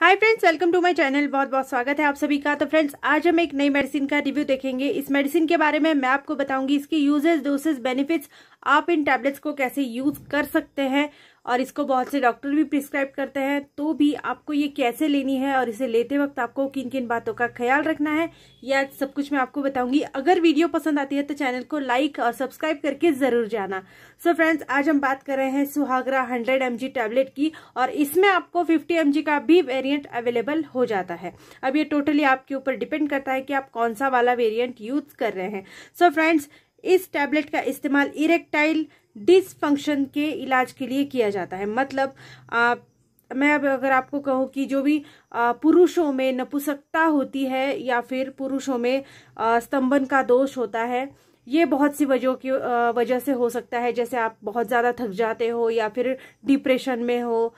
Hi friends welcome to my channel बहुत बहुत स्वागत है आप सभी का। तो फ्रेंड्स आज हम एक नई मेडिसिन का रिव्यू देखेंगे। इस मेडिसिन के बारे में मैं आपको बताऊँगी इसकी यूजेस डोसेस बेनिफिट्स आप इन टैबलेट्स को कैसे यूज़ कर सकते हैं। और इसको बहुत से डॉक्टर भी प्रिस्क्राइब करते हैं तो भी आपको ये कैसे लेनी है और इसे लेते वक्त आपको किन किन बातों का ख्याल रखना है यह सब कुछ मैं आपको बताऊँगी। अगर वीडियो पसंद आती है तो चैनल को लाइक और सब्सक्राइब करके ज़रूर जाना। सो so फ्रेंड्स आज हम बात कर रहे हैं सुहागरा हंड्रेड एम टैबलेट की और इसमें आपको फिफ्टी एम का भी वेरियंट अवेलेबल हो जाता है। अब ये टोटली आपके ऊपर डिपेंड करता है कि आप कौन सा वाला वेरियंट यूज़ कर रहे हैं। सो so फ्रेंड्स इस टैबलेट का इस्तेमाल इरेक्टाइल डिसफंक्शन के इलाज के लिए किया जाता है। मतलब आ, मैं अब अगर आपको कहूँ कि जो भी पुरुषों में नपुसकता होती है या फिर पुरुषों में स्तंभन का दोष होता है ये बहुत सी वजहों की वजह से हो सकता है, जैसे आप बहुत ज़्यादा थक जाते हो या फिर डिप्रेशन में हो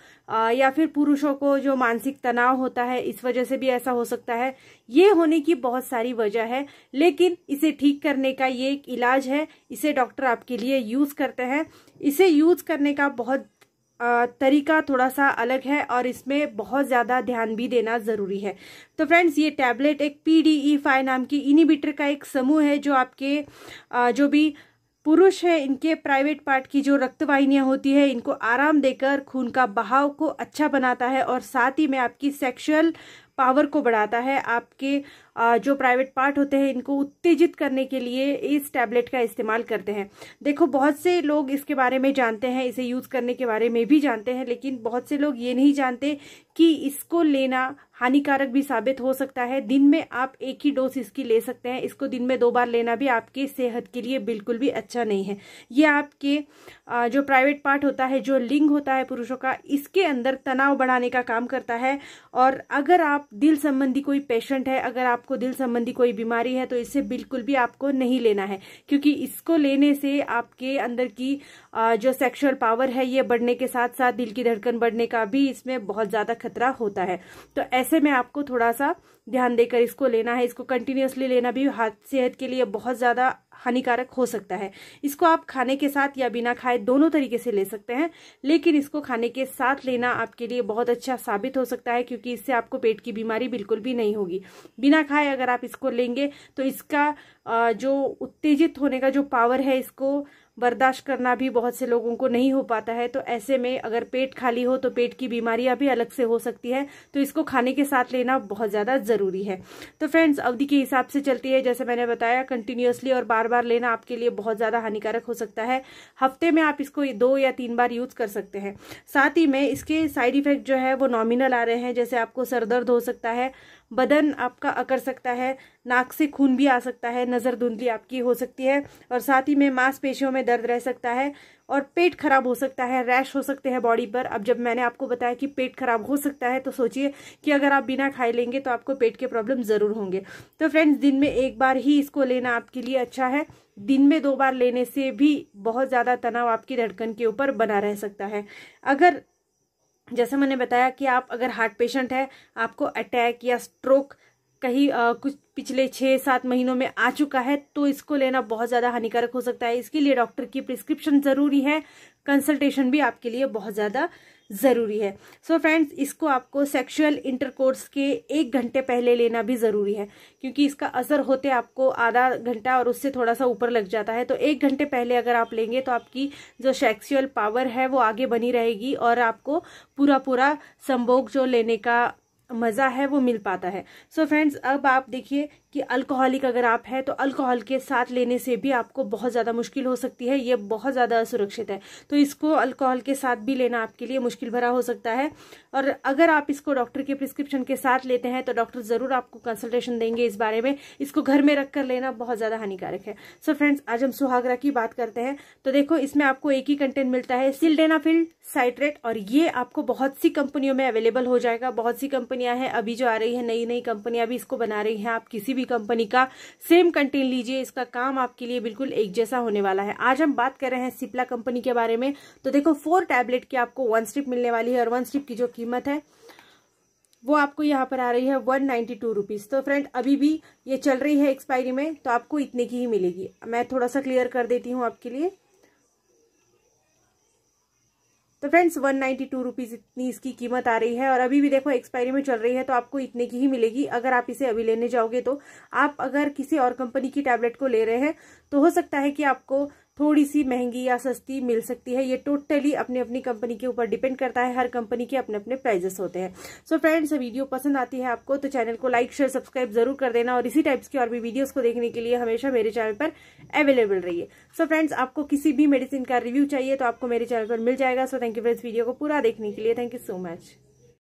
या फिर पुरुषों को जो मानसिक तनाव होता है, इस वजह से भी ऐसा हो सकता है। ये होने की बहुत सारी वजह है, लेकिन इसे ठीक करने का ये एक इलाज है, इसे डॉक्टर आपके लिए यूज़ करते हैं। इसे यूज़ करने का बहुत तरीका थोड़ा सा अलग है और इसमें बहुत ज़्यादा ध्यान भी देना ज़रूरी है। तो फ्रेंड्स, ये टैबलेट एक पी डी ई फाइव नाम की इनिबिटर का एक समूह है जो आपके जो भी पुरुष है, इनके प्राइवेट पार्ट की जो रक्तवाहिनियाँ होती है, इनको आराम देकर खून का बहाव को अच्छा बनाता है और साथ ही में आपकी सेक्सुअल पावर को बढ़ाता है, आपके जो प्राइवेट पार्ट होते हैं, इनको उत्तेजित करने के लिए इस टैबलेट का इस्तेमाल करते हैं। देखो, बहुत से लोग इसके बारे में जानते हैं, इसे यूज़ करने के बारे में भी जानते हैं, लेकिन बहुत से लोग ये नहीं जानते कि इसको लेना हानिकारक भी साबित हो सकता है। दिन में आप एक ही डोज इसकी ले सकते हैं, इसको दिन में दो बार लेना भी आपकी सेहत के लिए बिल्कुल भी अच्छा नहीं है। ये आपके जो प्राइवेट पार्ट होता है, जो लिंग होता है पुरुषों का, इसके अंदर तनाव बढ़ाने का काम करता है। और अगर आप दिल संबंधी कोई पेशेंट है, अगर आप आपको दिल संबंधी कोई बीमारी है तो इसे बिल्कुल भी आपको नहीं लेना है। क्योंकि इसको लेने से आपके अंदर की जो सेक्सुअल पावर है, ये बढ़ने के साथ साथ दिल की धड़कन बढ़ने का भी इसमें बहुत ज़्यादा खतरा होता है। तो ऐसे में आपको थोड़ा सा ध्यान देकर इसको लेना है। इसको कंटिन्यूसली लेना भी हाथ सेहत के लिए बहुत ज़्यादा हानिकारक हो सकता है। इसको आप खाने के साथ या बिना खाए दोनों तरीके से ले सकते हैं, लेकिन इसको खाने के साथ लेना आपके लिए बहुत अच्छा साबित हो सकता है, क्योंकि इससे आपको पेट की बीमारी बिल्कुल भी नहीं होगी। बिना खाए अगर आप इसको लेंगे तो इसका जो उत्तेजित होने का जो पावर है, इसको बर्दाश्त करना भी बहुत से लोगों को नहीं हो पाता है। तो ऐसे में अगर पेट खाली हो तो पेट की बीमारियाँ भी अलग से हो सकती है। तो इसको खाने के साथ लेना बहुत ज़्यादा ज़रूरी है। तो फ्रेंड्स, अवधि के हिसाब से चलती है। जैसे मैंने बताया कंटिन्यूसली और बार बार लेना आपके लिए बहुत ज़्यादा हानिकारक हो सकता है। हफ़्ते में आप इसको दो या तीन बार यूज़ कर सकते हैं। साथ ही में इसके साइड इफ़ेक्ट जो है वो नॉमिनल आ रहे हैं। जैसे आपको सर दर्द हो सकता है बदन आपका अकर सकता है, नाक से खून भी आ सकता है, नज़र धुंधली आपकी हो सकती है और साथ ही में मांसपेशियों में दर्द रह सकता है और पेट खराब हो सकता है, रैश हो सकते हैं बॉडी पर। अब जब मैंने आपको बताया कि पेट खराब हो सकता है तो सोचिए कि अगर आप बिना खाए लेंगे तो आपको पेट के प्रॉब्लम ज़रूर होंगे। तो फ्रेंड्स, दिन में एक बार ही इसको लेना आपके लिए अच्छा है। दिन में दो बार लेने से भी बहुत ज़्यादा तनाव आपकी धड़कन के ऊपर बना रह सकता है। अगर जैसे मैंने बताया कि आप अगर हार्ट पेशेंट है आपको अटैक या स्ट्रोक कहीं आ, कुछ पिछले छः सात महीनों में आ चुका है तो इसको लेना बहुत ज़्यादा हानिकारक हो सकता है। इसके लिए डॉक्टर की प्रिस्क्रिप्शन ज़रूरी है। कंसल्टेशन भी आपके लिए बहुत ज़्यादा ज़रूरी है। सो so फ्रेंड्स इसको आपको सेक्सुअल इंटरकोर्स के एक घंटे पहले लेना भी ज़रूरी है, क्योंकि इसका असर होते आपको आधा घंटा और उससे थोड़ा सा ऊपर लग जाता है। तो एक घंटे पहले अगर आप लेंगे तो आपकी जो सेक्सुअल पावर है वो आगे बनी रहेगी और आपको पूरा पूरा संभोग जो लेने का मज़ा है वो मिल पाता है। सो so फ्रेंड्स अब आप देखिए कि अल्कोहलिक अगर आप है तो अल्कोहल के साथ लेने से भी आपको बहुत ज़्यादा मुश्किल हो सकती है, ये बहुत ज़्यादा असुरक्षित है। तो इसको अल्कोहल के साथ भी लेना आपके लिए मुश्किल भरा हो सकता है। और अगर आप इसको डॉक्टर के प्रिस्क्रिप्शन के साथ लेते हैं तो डॉक्टर ज़रूर आपको कंसल्टेशन देंगे इस बारे में। इसको घर में रख कर लेना बहुत ज़्यादा हानिकारक है। सो so फ्रेंड्स आज हम सुहागरा की बात करते हैं। तो देखो, इसमें आपको एक ही कंटेंट मिलता है सिल्डेनाफिल साइट्रेट और ये आपको बहुत सी कंपनियों में अवेलेबल हो जाएगा। बहुत सी कंपनियाँ हैं, अभी जो आ रही है नई नई कंपनियाँ भी इसको बना रही हैं। आप किसी भी भी कंपनी का सेम कंटेन लीजिए, इसका काम आपके लिए बिल्कुल एक जैसा होने वाला है। आज हम बात कर रहे हैं सिप्ला कंपनी के बारे में। तो देखो फोर टैबलेट की आपको वन स्ट्रिप मिलने वाली है और वन स्ट्रिप की जो कीमत है, वो आपको यहाँ पर आ रही है वन नाइन्टी टू रुपीज़ तो फ्रेंड अभी भी ये चल रही है एक्सपायरी में तो आपको इतने की ही मिलेगी। मैं थोड़ा सा क्लियर कर देती हूँ आपके लिए। तो friends one ninety two rupees इतनी इसकी कीमत आ रही है और अभी भी देखो एक्सपायरी में चल रही है तो आपको इतने की ही मिलेगी। अगर आप इसे अभी लेने जाओगे तो आप अगर किसी और कंपनी की टैबलेट को ले रहे हैं तो हो सकता है कि आपको थोड़ी सी महँगी या सस्ती मिल सकती है। ये टोटली अपनी अपनी कंपनी के ऊपर डिपेंड करता है। हर कंपनी के अपने अपने प्राइजेस होते हैं। सो फ्रेंड्स वीडियो पसंद आती है आपको तो चैनल को लाइक शेयर सब्सक्राइब ज़रूर कर देना। और इसी टाइप्स की और भी वीडियोस को देखने के लिए हमेशा मेरे चैनल पर अवेलेबल रहिए। सो फ्रेंड्स आपको किसी भी मेडिसिन का रिव्यू चाहिए तो आपको मेरे चैनल पर मिल जाएगा। So thank you friends video को पूरा देखने के लिए। Thank you so much